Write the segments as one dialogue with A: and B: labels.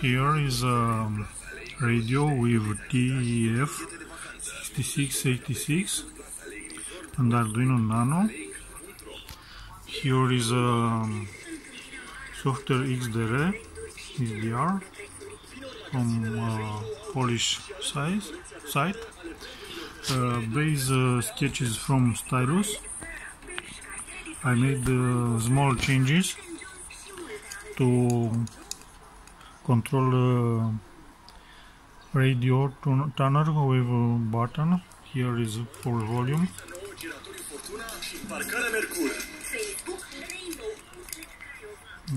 A: Here is a radio with TEF 6686 and Arduino Nano. Here is a software XDR, XDR from uh, Polish size, site. Uh, base uh, sketches from stailus. I made uh, small changes to control uh, radio tuner with a button. Here is full volume.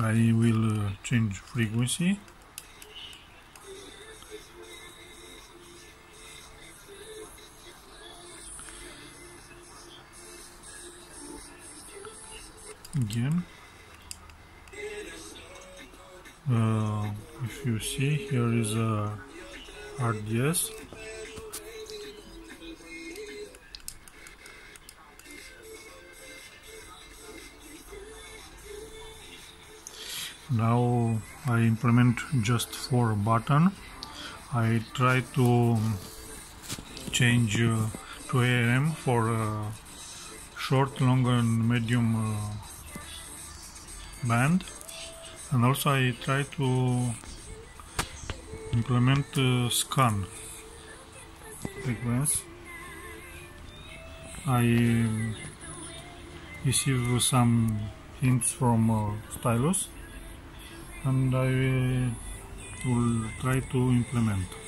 A: I will uh, change frequency. Again. Uh, if you see, here is a RDS. now I implement just for button I try to change uh, to ARM for uh, short, long and medium uh, band and also I try to implement uh, scan frequency I receive some hints from uh, stailus and I will try to implement.